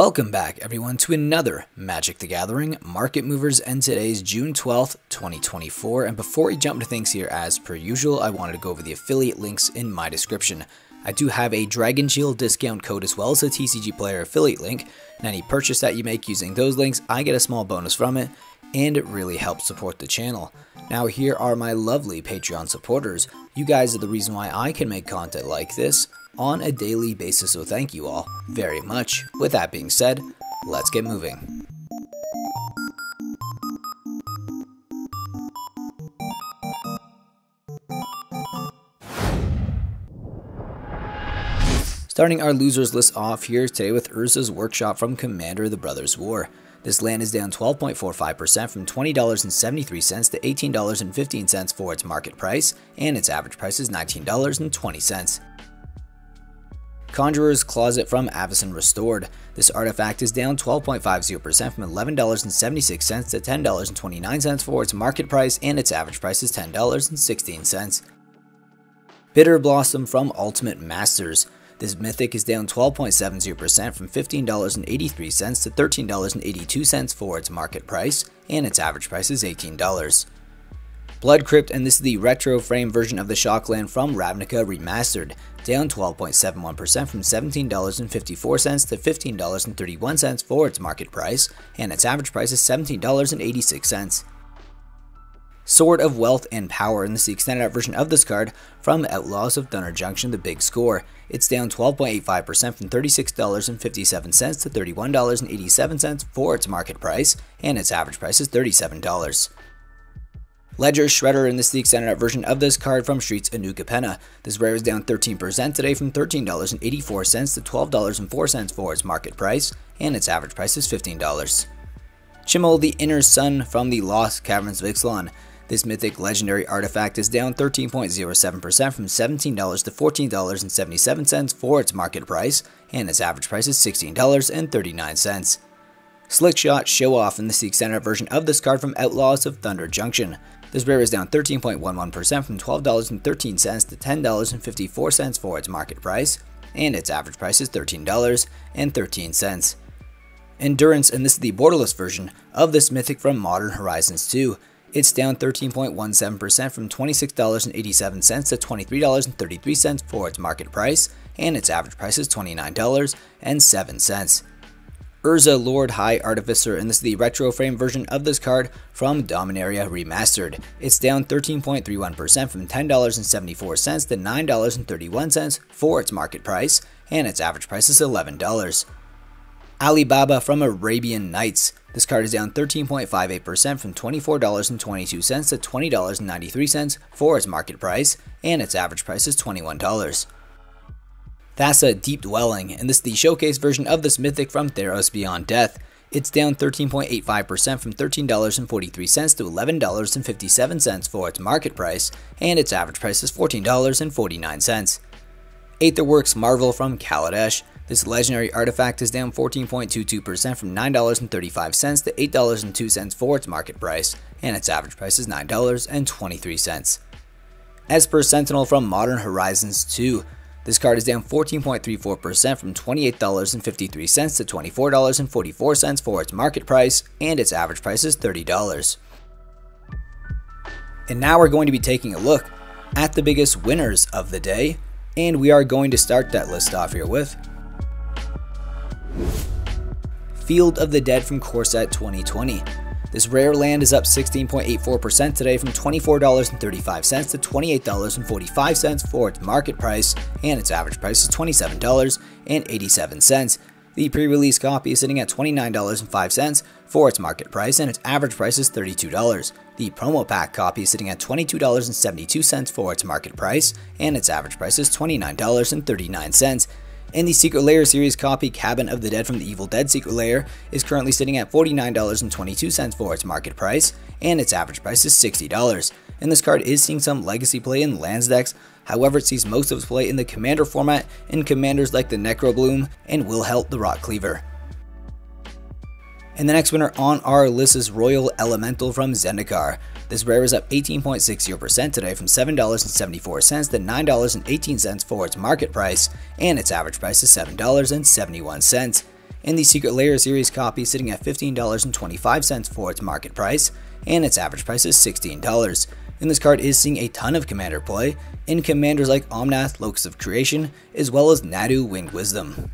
Welcome back, everyone, to another Magic the Gathering Market Movers and today's June 12th, 2024. And before we jump to things here, as per usual, I wanted to go over the affiliate links in my description. I do have a Dragon Shield discount code as well as a TCG Player affiliate link, and any purchase that you make using those links, I get a small bonus from it, and it really helps support the channel. Now, here are my lovely Patreon supporters. You guys are the reason why I can make content like this on a daily basis, so thank you all very much. With that being said, let's get moving. Starting our losers list off here today with Urza's Workshop from Commander of the Brothers War. This land is down 12.45% from $20.73 to $18.15 for its market price, and its average price is $19.20. Conjurer's Closet from Avacyn Restored. This artifact is down 12.50% from $11.76 to $10.29 for its market price, and its average price is $10.16. Bitterblossom from Ultimate Masters. This mythic is down 12.70% from $15.83 to $13.82 for its market price, and its average price is $18. Blood Crypt, and this is the retro frame version of the Shockland from Ravnica Remastered, down 12.71% from $17.54 to $15.31 for its market price, and its average price is $17.86. Sword of Wealth and Power, and this is the extended out version of this card from Outlaws of Thunder Junction, the big score. It's down 12.85% from $36.57 to $31.87 for its market price, and its average price is $37. Ledger Shredder, and the extended out version of this card from Streets of New Capenna. This rare is down 13% today from $13.84 to $12.04 for its market price, and its average price is $15. Chimil the Inner Sun from the Lost Caverns of Ixalan. This mythic legendary artifact is down 13.07% from $17 to $14.77 for its market price, and its average price is $16.39. Slickshot Show Off, is the extended version of this card from Outlaws of Thunder Junction. This rare is down 13.11% from $12.13 to $10.54 for its market price, and its average price is $13.13. Endurance, and this is the borderless version of this mythic from Modern Horizons 2. It's down 13.17% from $26.87 to $23.33 for its market price, and its average price is $29.07. Urza Lord High Artificer, and this is the retro frame version of this card from Dominaria Remastered. It's down 13.31% from $10.74 to $9.31 for its market price, and its average price is $11. Alibaba from Arabian Nights. This card is down 13.58% from $24.22 to $20.93 for its market price, and its average price is $21. Thassa Deep Dwelling, and this is the showcase version of this mythic from Theros Beyond Death. It's down 13.85% from $13.43 to $11.57 for its market price, and its average price is $14.49. Aetherworks Marvel from Kaladesh. This legendary artifact is down 14.22% from $9.35 to $8.02 for its market price, and its average price is $9.23. Esper Sentinel from Modern Horizons 2. This card is down 14.34% from $28.53 to $24.44 for its market price, and its average price is $30. And now we're going to be taking a look at the biggest winners of the day, and we are going to start that list off here with Field of the Dead from Core Set 2020. This rare land is up 16.84% today from $24.35 to $28.45 for its market price, and its average price is $27.87. The pre release copy is sitting at $29.05 for its market price, and its average price is $32. The promo pack copy is sitting at $22.72 for its market price, and its average price is $29.39. And the Secret Lair series copy Cabin of the Dead from the Evil Dead Secret Lair is currently sitting at $49.22 for its market price, and its average price is $60. And this card is seeing some legacy play in Lands decks, however it sees most of its play in the Commander format in commanders like the Necrobloom and Wilhelt the Rotcleaver. And the next winner on our list is Roil Elemental from Zendikar. This rare is up 18.60% today from $7.74 to $9.18 for its market price, and its average price is $7.71. and the Secret Lair Series copy is sitting at $15.25 for its market price, and its average price is $16. And this card is seeing a ton of commander play in commanders like Omnath, Locus of Creation, as well as Nadu Winged Wisdom.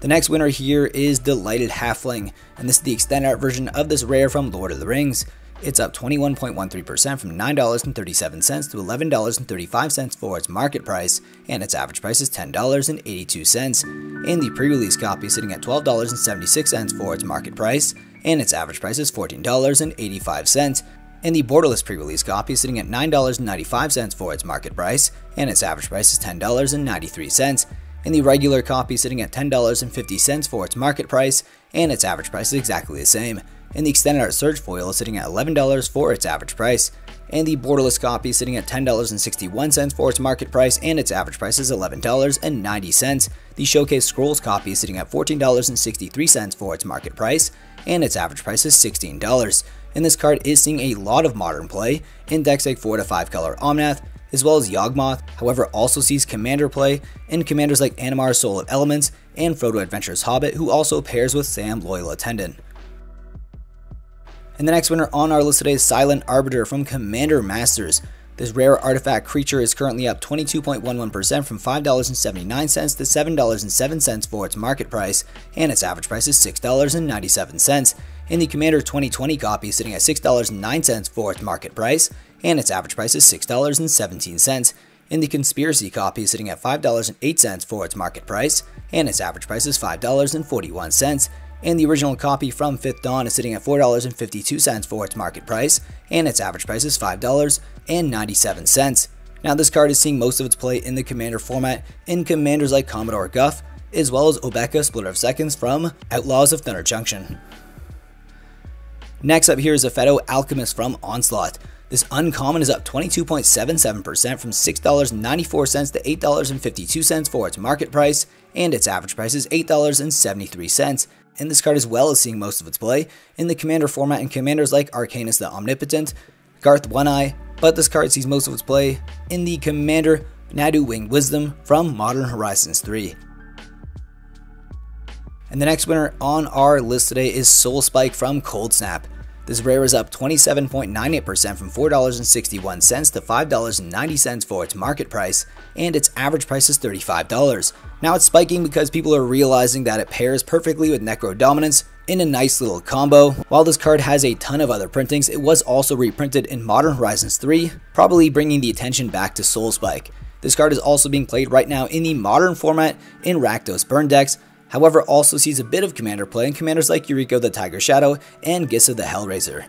The next winner here is Delighted Halfling, and this is the extended art version of this rare from Lord of the Rings. It's up 21.13% from $9.37 to $11.35 for its market price, and its average price is $10.82. In the pre-release copy sitting at $12.76 for its market price, and its average price is $14.85. And the borderless pre-release copy sitting at $9.95 for its market price, and its average price is $10.93. And the regular copy sitting at $10.50 for its market price, and its average price is exactly the same and the extended art surge foil is sitting at $11 for its average price, and the borderless copy sitting at $10.61 for its market price and its average price is $11.90. The showcase scrolls copy is sitting at $14.63 for its market price and its average price is $16. And this card is seeing a lot of modern play in decks like 4 to 5 color Omnath, as well as Yawgmoth, however also sees Commander play in commanders like Animar Soul of Elements and Frodo Adventurous Hobbit who also pairs with Sam Loyal Attendant. And the next winner on our list today is Silent Arbiter from Commander Masters. This rare artifact creature is currently up 22.11% from $5.79 to $7.07 for its market price, and its average price is $6.97. In the Commander 2020 copy, sitting at $6.09 for its market price, and its average price is $6.17. and the Conspiracy copy, is sitting at $5.08 for its market price, and its average price is $5.41 and the original copy from Fifth Dawn is sitting at $4.52 for its market price, and its average price is $5.97. Now this card is seeing most of its play in the Commander format in commanders like Commodore Guff, as well as Obeka Splitter of Seconds from Outlaws of Thunder Junction. Next up here is Aphetto Alchemist from Onslaught. This uncommon is up 22.77% from $6.94 to $8.52 for its market price, and its average price is $8.73 and this card as well is seeing most of its play in the Commander format and commanders like Arcanis the Omnipotent, Garth One Eye, but this card sees most of its play in the Commander Nadu Winged Wisdom from Modern Horizons 3. And the next winner on our list today is Soul Spike from Cold Snap. This rare is up 27.98% from $4.61 to $5.90 for its market price, and its average price is $35. Now it's spiking because people are realizing that it pairs perfectly with Necrodominance in a nice little combo. While this card has a ton of other printings, it was also reprinted in Modern Horizons 3, probably bringing the attention back to Soul Spike. This card is also being played right now in the modern format in Rakdos burn decks, however also sees a bit of commander play in commanders like Yuriko the Tiger Shadow and Gisa the Hellraiser.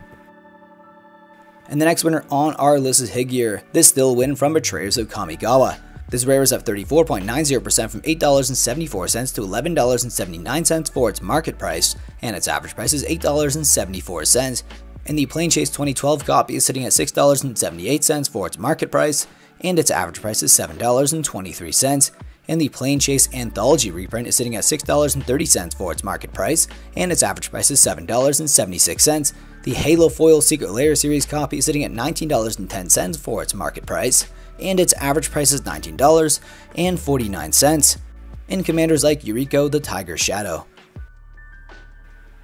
And the next winner on our list is Higure, the Still Wind from Betrayers of Kamigawa. This rare is up 34.90% from $8.74 to $11.79 for its market price, and its average price is $8.74. And the Planechase 2012 copy is sitting at $6.78 for its market price, and its average price is $7.23 and the Planechase Anthology reprint is sitting at $6.30 for its market price, and its average price is $7.76. The Halo Foil Secret Lair series copy is sitting at $19.10 for its market price, and its average price is $19.49. In commanders like Yuriko the Tiger Shadow.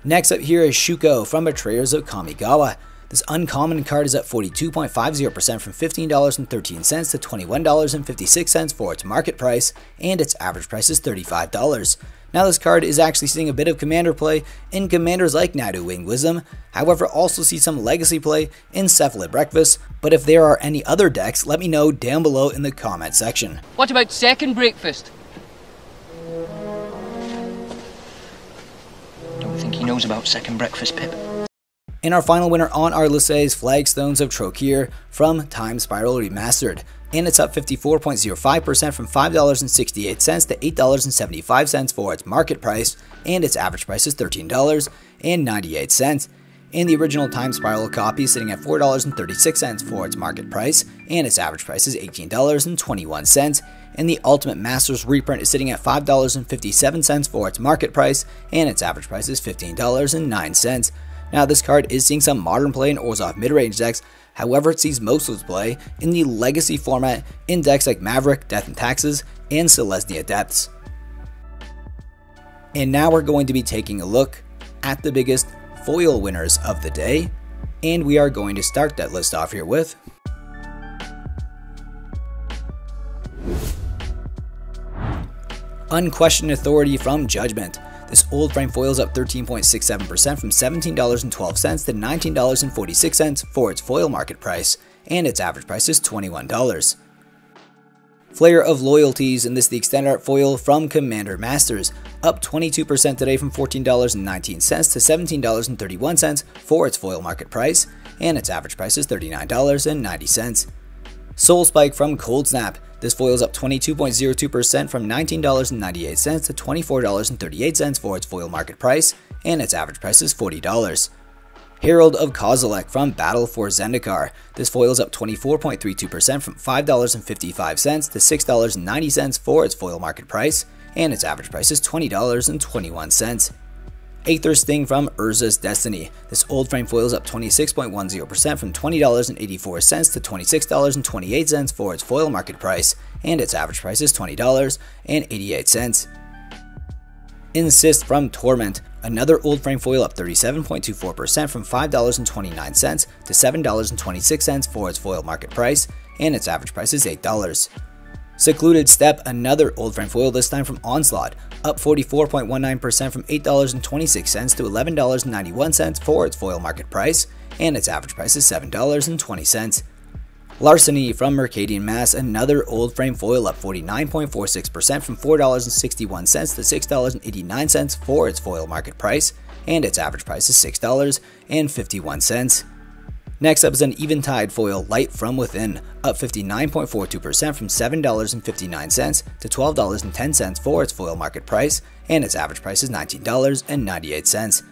Next up here is Shuko from Betrayers of Kamigawa. This uncommon card is at 42.50% from $15.13 to $21.56 for its market price, and its average price is $35. Now this card is actually seeing a bit of commander play in commanders like Nadu Winged Wisdom, however also see some legacy play in Cephalid Breakfast, but if there are any other decks, let me know down below in the comment section. What about second breakfast? Don't think he knows about second breakfast, Pip. And our final winner on our list is Flagstones of Trokair from Time Spiral Remastered. And it's up 54.05% from $5.68 to $8.75 for its market price, and its average price is $13.98. And the original Time Spiral copy sitting at $4.36 for its market price, and its average price is $18.21. And the Ultimate Masters reprint is sitting at $5.57 for its market price, and its average price is $15.09. Now, this card is seeing some modern play in Orzhov mid-range decks, however, it sees most of its play in the Legacy format in decks like Maverick, Death and Taxes, and Selesnya Depths. And now we're going to be taking a look at the biggest foil winners of the day. And we are going to start that list off here with Unquestioned Authority from Judgment. This old frame foil is up 13.67% from $17.12 to $19.46 for its foil market price, and its average price is $21. Flare of Loyalties, and this is the extended art foil from Commander Masters, up 22% today from $14.19 to $17.31 for its foil market price, and its average price is $39.90. Soul Spike from Cold Snap, this foil is up 22.02% from $19.98 to $24.38 for its foil market price, and its average price is $40. Herald of Kozilek from Battle for Zendikar. This foil is up 24.32% from $5.55 to $6.90 for its foil market price, and its average price is $20.21. Aether Sting from Urza's Destiny. This old frame foil is up 26.10% from $20.84 to $26.28 for its foil market price, and its average price is $20.88. Insist from Torment. Another old frame foil up 37.24% from $5.29 to $7.26 for its foil market price, and its average price is $8. Secluded Step, another old frame foil, this time from Onslaught, up 44.19% from $8.26 to $11.91 for its foil market price, and its average price is $7.20. Larceny from Mercadian Masques, another old frame foil up 49.46% from $4.61 to $6.89 for its foil market price, and its average price is $6.51. Next up is an Eventide foil Light from Within, up 59.42% from $7.59 to $12.10 for its foil market price, and its average price is $19.98.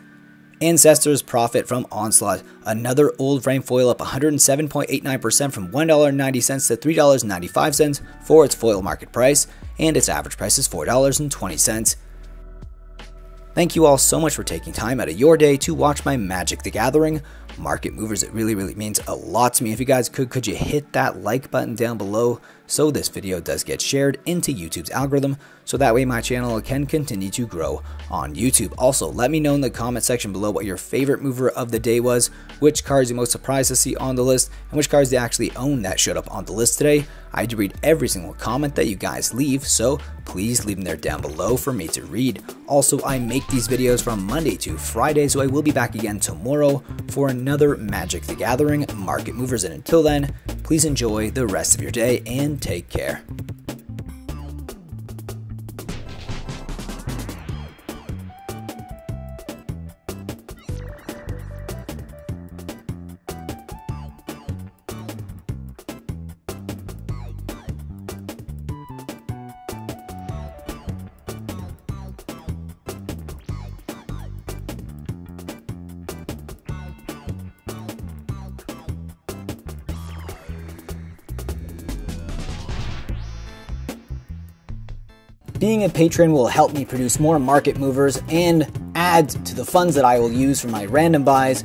Ancestors Prophet from Onslaught, another old frame foil up 107.89% from $1.90 to $3.95 for its foil market price, and its average price is $4.20. Thank you all so much for taking time out of your day to watch my Magic the Gathering market movers. It really, really means a lot to me. If you guys could, could you hit that like button down below so this video does get shared into YouTube's algorithm so that way my channel can continue to grow on YouTube. Also, let me know in the comment section below what your favorite mover of the day was, which cards you're most surprised to see on the list, and which cards you actually own that showed up on the list today. I read every single comment that you guys leave, so please leave them there down below for me to read. Also, I make these videos from Monday to Friday, so I will be back again tomorrow for another Magic the Gathering Market Movers. And until then, please enjoy the rest of your day and take care. Being a patron will help me produce more market movers and add to the funds that I will use for my random buys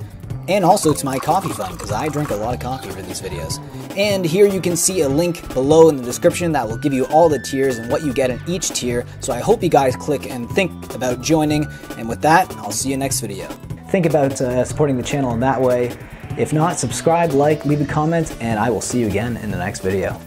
and also to my coffee fund because I drink a lot of coffee for these videos. And here you can see a link below in the description that will give you all the tiers and what you get in each tier. So I hope you guys click and think about joining. And with that, I'll see you next video. Think about uh, supporting the channel in that way. If not, subscribe, like, leave a comment, and I will see you again in the next video.